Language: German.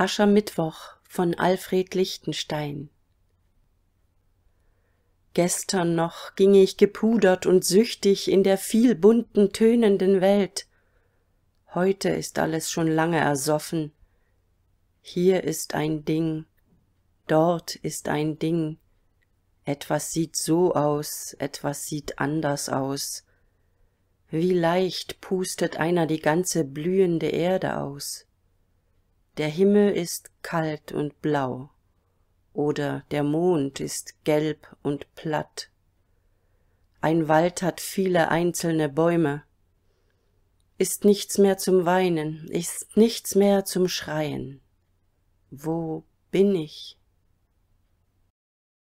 Aschermittwoch von Alfred Lichtenstein. Gestern noch ging ich gepudert und süchtig in der vielbunten tönenden Welt, heute ist alles schon lange ersoffen. Hier ist ein Ding, dort ist ein Ding, etwas sieht so aus, etwas sieht anders aus. Wie leicht pustet einer die ganze blühende Erde aus der himmel ist kalt und blau oder der mond ist gelb und platt. Ein wald hat viele einzelne bäume. Ist nichts mehr zum weinen ist nichts mehr zum schreien. Wo bin ich